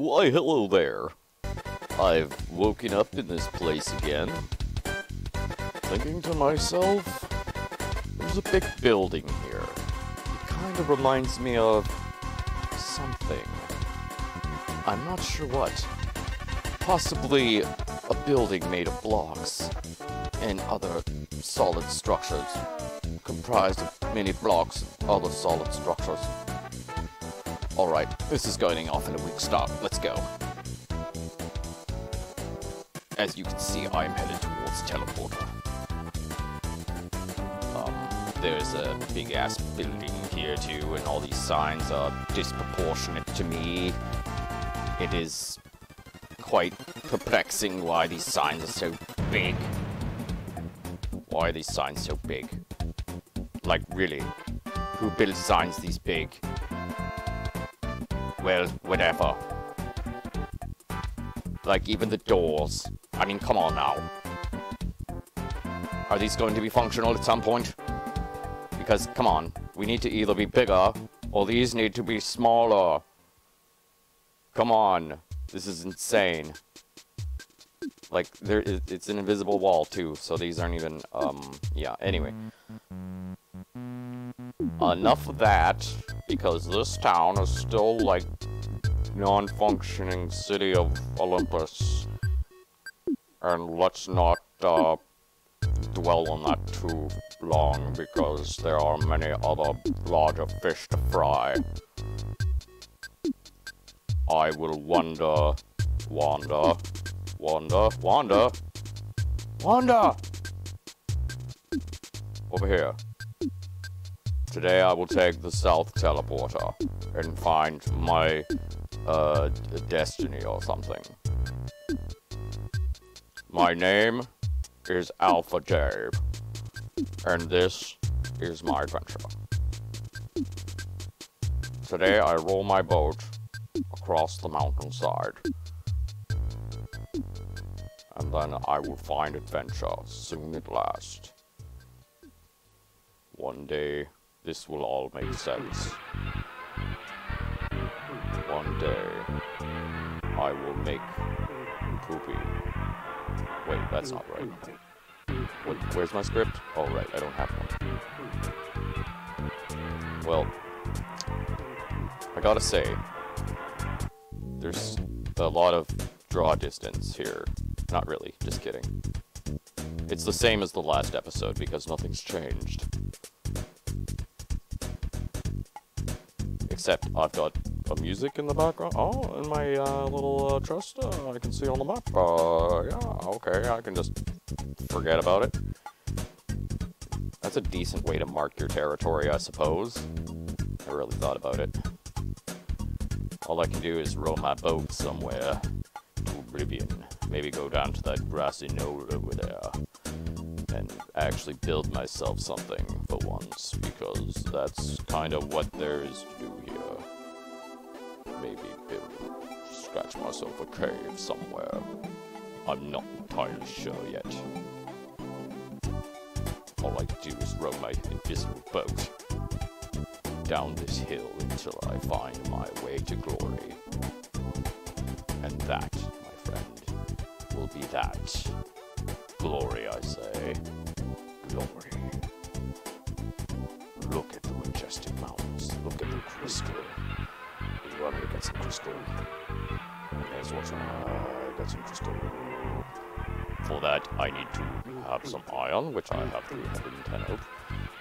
Why, hello there. I've woken up in this place again, thinking to myself, there's a big building here. It kind of reminds me of something. I'm not sure what. Possibly a building made of blocks and other solid structures, comprised of many blocks and other solid structures. Alright, this is going off in a weak start. Let's go. As you can see, I am headed towards Teleporter. Um, there's a big ass building here too, and all these signs are disproportionate to me. It is quite perplexing why these signs are so big. Why are these signs so big? Like, really? Who builds signs these big? Well, whatever. Like, even the doors. I mean, come on now. Are these going to be functional at some point? Because, come on, we need to either be bigger, or these need to be smaller. Come on. This is insane. Like, there it's an invisible wall, too, so these aren't even, um, yeah, anyway. Enough of that, because this town is still, like, non-functioning city of Olympus. And let's not, uh, dwell on that too long, because there are many other larger fish to fry. I will wonder, wander, wander, Wanda, Wanda! Over here. Today I will take the South Teleporter and find my, uh, destiny or something. My name is Alpha Dave, and this is my adventure. Today I roll my boat across the mountainside. And then I will find adventure soon at last. One day, this will all make sense. One day, I will make poopy. Wait, that's not right. Where's my script? Oh, right, I don't have one. Well, I gotta say, there's a lot of draw distance here. Not really, just kidding. It's the same as the last episode because nothing's changed. Except I've got a music in the background. Oh, in my uh, little uh, trust uh, I can see on the map. Uh, yeah, okay, I can just forget about it. That's a decent way to mark your territory, I suppose. I really thought about it. All I can do is row my boat somewhere to oblivion. Maybe go down to that grassy knoll over there and actually build myself something for once, because that's kind of what there is to do here. Maybe build, scratch myself a cave somewhere. I'm not entirely sure yet. All I do is row my invisible boat down this hill until I find my way to glory. Be that. Glory, I say. Glory. Look at the majestic mountains. Look at the crystal. You want me to get some crystal? Yes, what's I got some crystal. For that, I need to have some iron, which I have 310 of,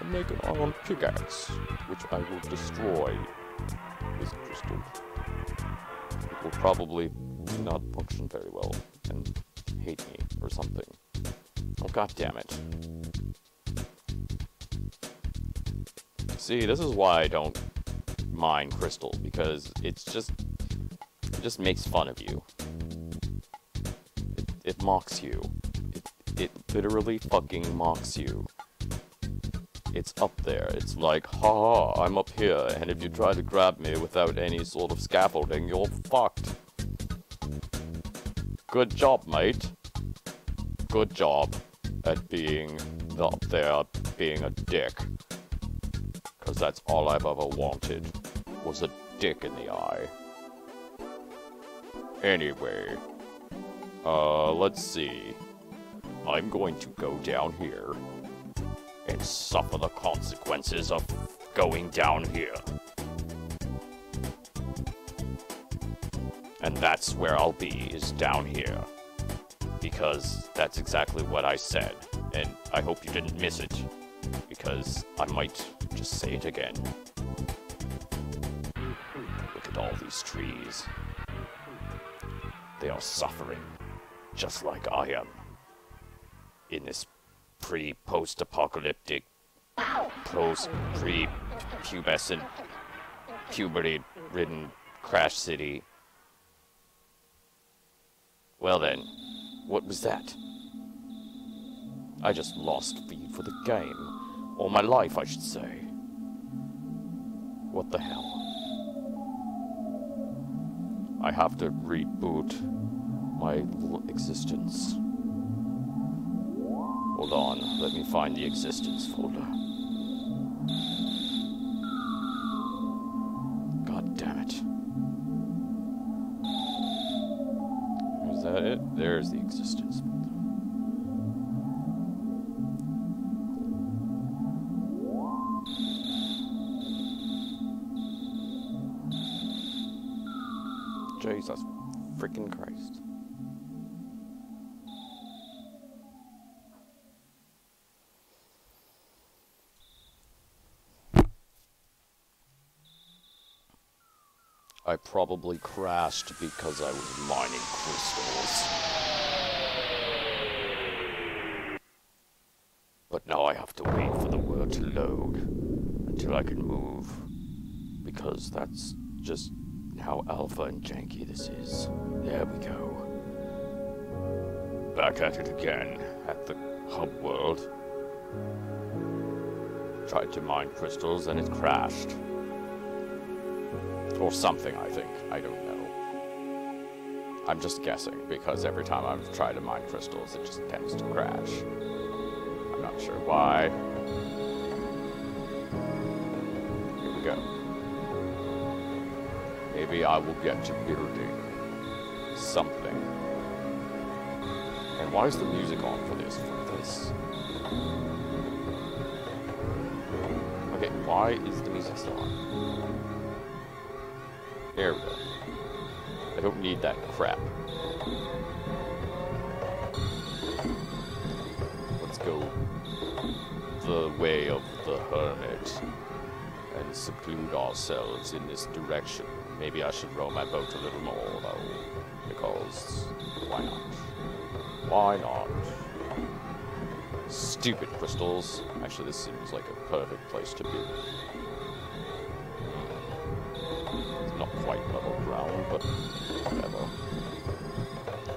and make an iron pickaxe, which I will destroy with crystal. It will probably not function very well and hate me or something. Oh god damn it. See, this is why I don't mine crystal, because it's just it just makes fun of you. It, it mocks you. It, it literally fucking mocks you. It's up there. It's like, ha ha, I'm up here, and if you try to grab me without any sort of scaffolding, you're fucked. Good job, mate. Good job at being up there, being a dick. Because that's all I've ever wanted, was a dick in the eye. Anyway, uh, let's see. I'm going to go down here and suffer the consequences of going down here. And that's where I'll be, is down here. Because that's exactly what I said, and I hope you didn't miss it. Because I might just say it again. Look at all these trees. They are suffering, just like I am. In this pre post apocalyptic, post pre pubescent, puberty ridden crash city. Well then, what was that? I just lost feed for the game. Or my life, I should say. What the hell? I have to reboot my existence. Hold on, let me find the existence folder. That it? There's the existence. Jesus freaking Christ. I probably crashed because I was mining crystals. But now I have to wait for the world to load until I can move. Because that's just how alpha and janky this is. There we go. Back at it again, at the hub world. Tried to mine crystals and it crashed. Or something, I think. I don't know. I'm just guessing, because every time I've tried to mine crystals, it just tends to crash. I'm not sure why. Here we go. Maybe I will get to building something. And why is the music on for this? For this? Okay, why is the music still on? There we go. I don't need that crap. Let's go the way of the hermit and seclude ourselves in this direction. Maybe I should row my boat a little more, though, because why not? Why not? Stupid crystals. Actually, this seems like a perfect place to be. But whatever.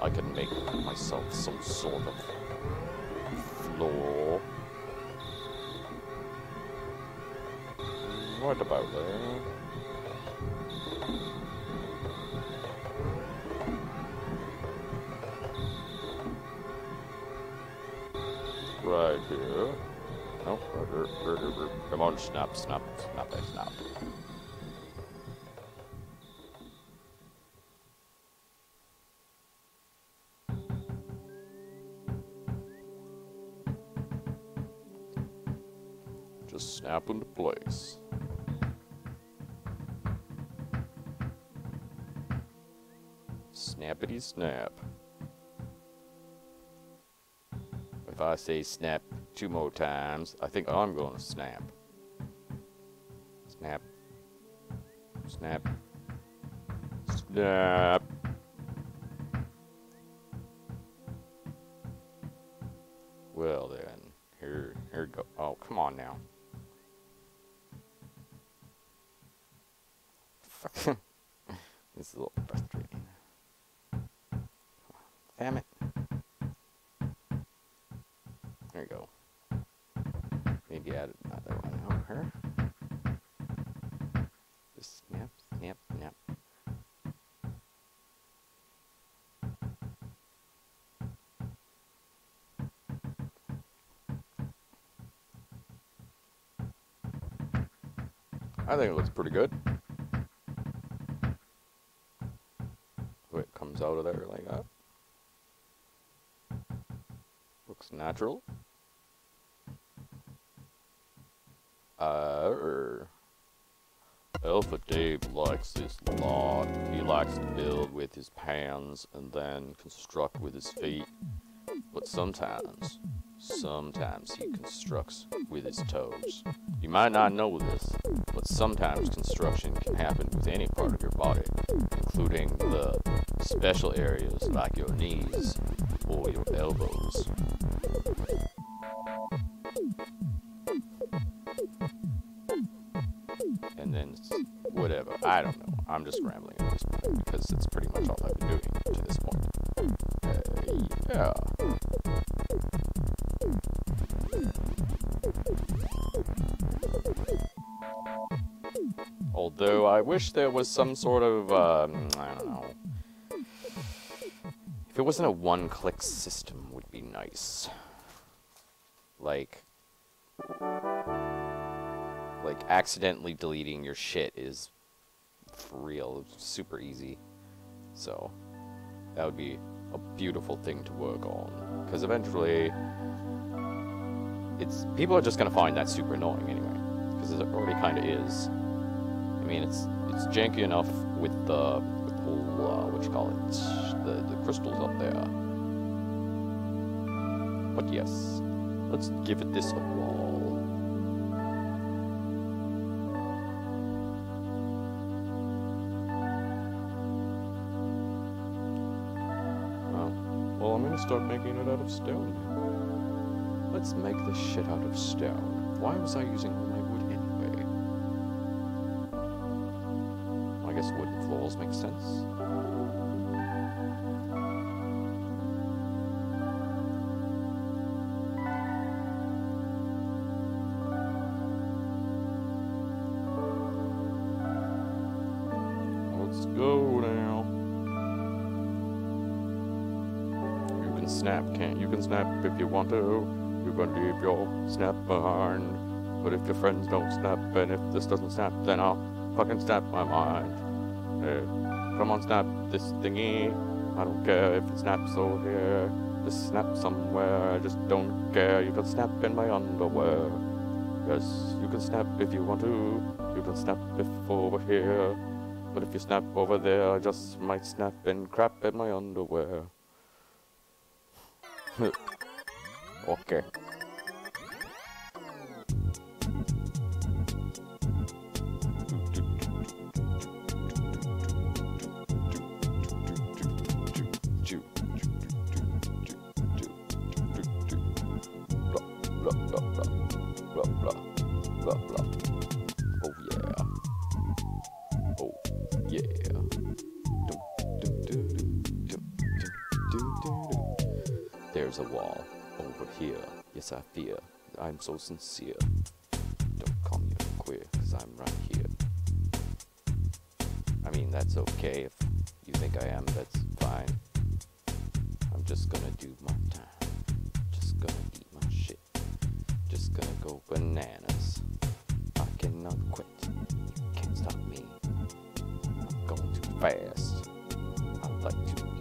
I can make myself some sort of floor. Right about there. Right here. Er, er, er, er. come on, snap, snap, snap, snap. Snap into place. Snappity snap. If I say snap two more times, I think I'm going to snap. Snap. Snap. Snap. Well then, here, here go. Oh, come on now. I think it looks pretty good. Oh, it comes out of there like that. Looks natural. Uh, Alpha Dave likes this a lot. He likes to build with his hands and then construct with his feet. But sometimes, sometimes he constructs with his toes. You might not know this, but sometimes construction can happen with any part of your body, including the special areas like your knees or your elbows. And then whatever. I don't know. I'm just rambling at this point because it's pretty much all I've wish there was some sort of, um, I don't know. If it wasn't a one-click system, would be nice. Like, like accidentally deleting your shit is for real super easy. So that would be a beautiful thing to work on because eventually it's people are just gonna find that super annoying anyway because it already kind of is. I mean, it's it's janky enough with the, the whole uh, what you call it, the the crystals up there. But yes, let's give it this a wall. Well, I'm gonna start making it out of stone. Let's make this shit out of stone. Why was I using snap if you want to. You can leave your snap behind. But if your friends don't snap, and if this doesn't snap, then I'll fucking snap my mind. Hey, come on, snap this thingy. I don't care if it snaps over here. Just snap somewhere. I just don't care. You can snap in my underwear. Yes, you can snap if you want to. You can snap if over here. But if you snap over there, I just might snap and crap in my underwear. okay. There's a wall over here. Yes, I fear. I'm so sincere. Don't call me queer, cause I'm right here. I mean, that's okay if you think I am, that's fine. I'm just gonna do my time. Just gonna eat my shit. Just gonna go bananas. I cannot quit. You can't stop me. I'm going too fast. I like to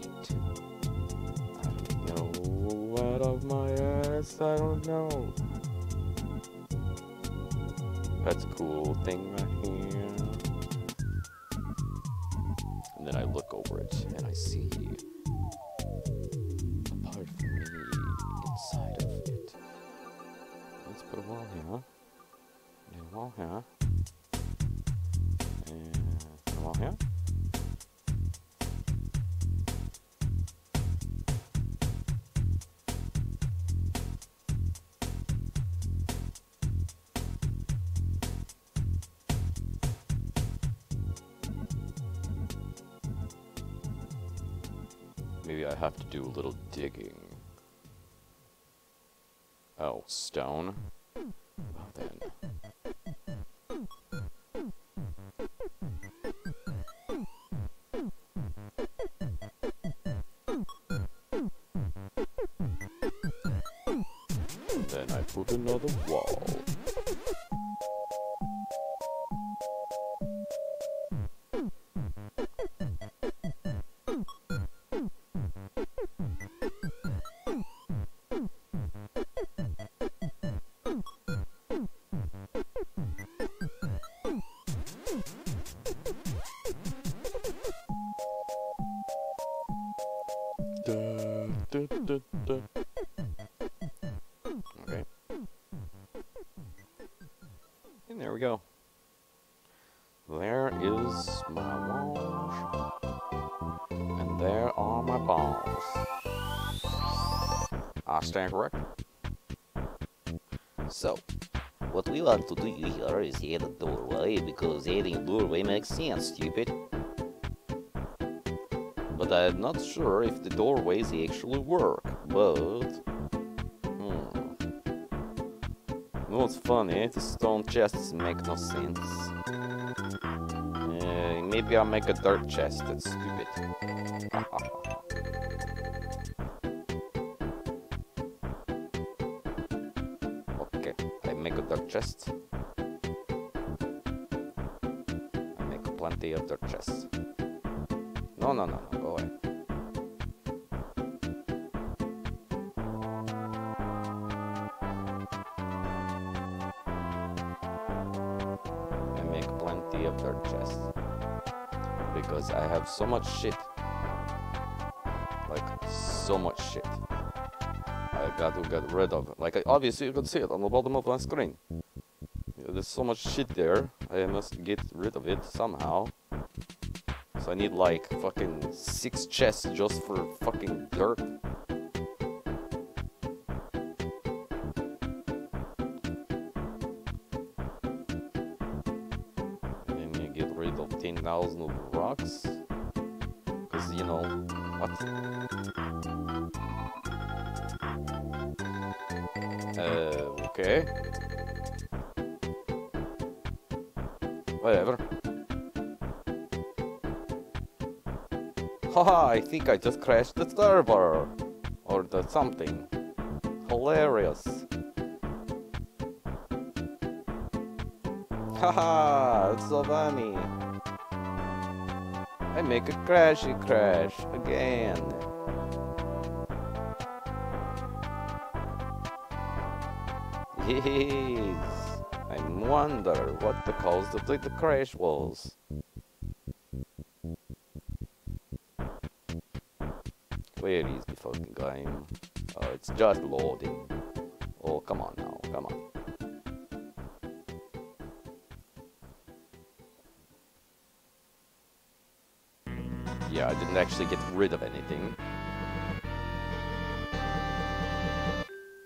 of my ass. I don't know. That's a cool thing right here. And then I look over it and I see a part of me inside of it. Let's put a wall here. And a wall here. Have to do a little digging. Oh, stone? Well then. Then I put another wall. Du, du, du. Okay. And there we go. There is my wash. And there are my balls. I stand correct. So, what we want to do here is add a doorway because a doorway makes sense, stupid. I'm not sure if the doorways actually work, but... Hmm. What's funny? The stone chests make no sense. Uh, maybe I'll make a dirt chest, that's stupid. okay, I make a dirt chest. I make plenty of dirt chests. No, no, no, go away. I make plenty of dirt chests. Because I have so much shit. Like, so much shit. I got to get rid of. It. Like, obviously you can see it on the bottom of my screen. There's so much shit there. I must get rid of it somehow. So I need like fucking six chests just for fucking dirt. And then you get rid of 10,000 of rocks. Because, you know, what? Uh, okay. Whatever. Haha, I think I just crashed the server. Or the something. Hilarious. Haha, it's so funny. I make a crashy crash again. Yes. I wonder what the cause of the, the crash was. The fucking game? Oh, it's just loading. Oh, come on now, come on. Yeah, I didn't actually get rid of anything.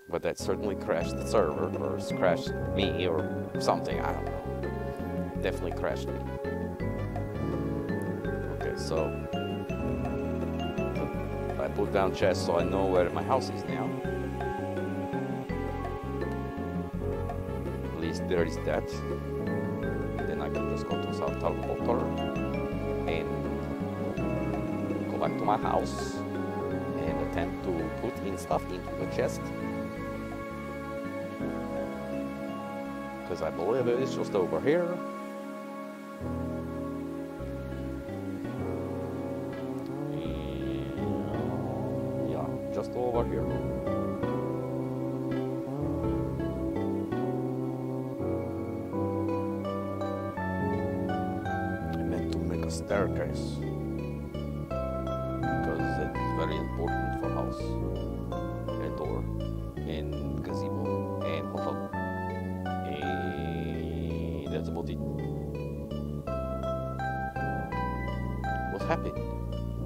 But that certainly crashed the server, or crashed me, or something, I don't know. It definitely crashed me. Okay, so... Put down chest so I know where my house is now. At least there is that. Then I can just go to South Teleporter and go back to my house and attempt to put in stuff into the chest. Because I believe it is just over here. Just over here. I meant to make a staircase because it's very important for house and door and gazebo and hot tub. And that's about it. What happened?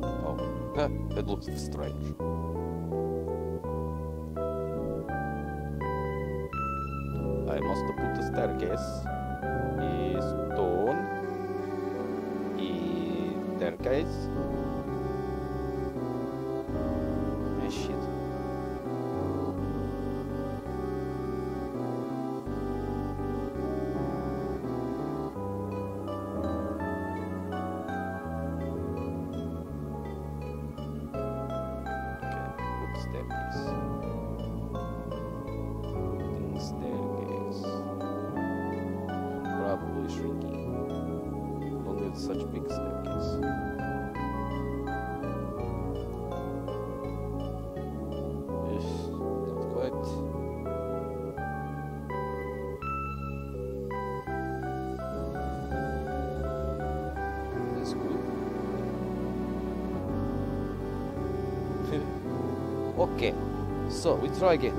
Oh, it looks strange. Okay, so we try again.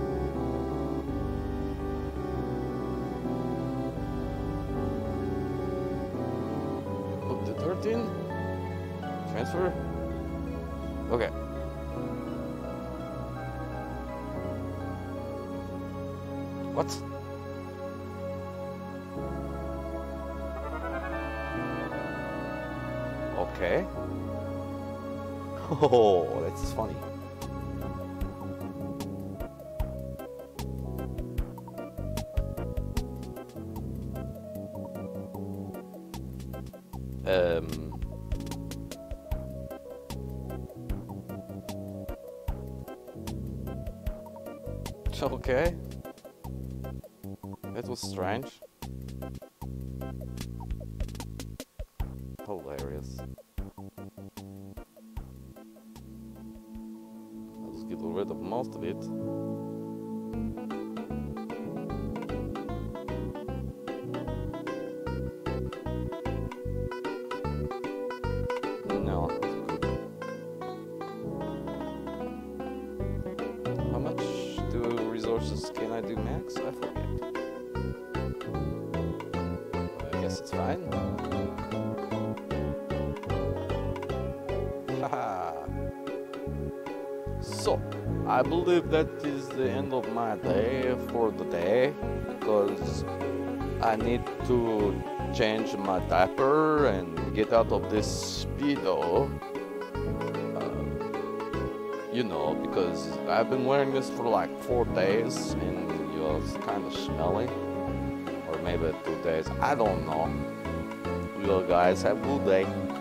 Put the dirt in. Transfer. Okay. What? Okay. Oh, that's funny. Um. Okay. That was strange. Hilarious. I'll just get rid of most of it. I guess it's fine. Haha. so, I believe that is the end of my day for the day because I need to change my diaper and get out of this speedo. Uh, you know, because I've been wearing this for like four days and it's kind of smelly. Or maybe two days. I don't know. You guys have a good day.